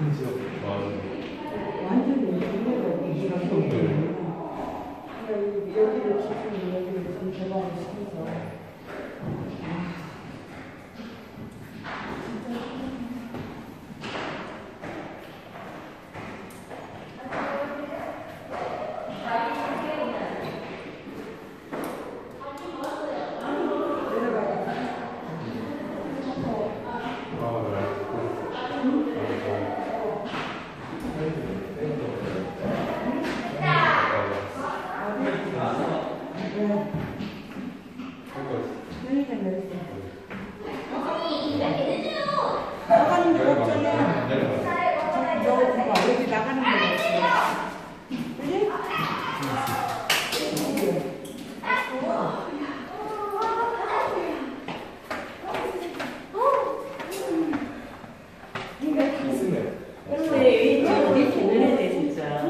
맞아. 완전히 이거가 이기가 네. 여기를 기준으로 여기를 좀 개발을 시켜서 아, 그 러니까 내렸어. 나가는 게 없잖아. 내려가.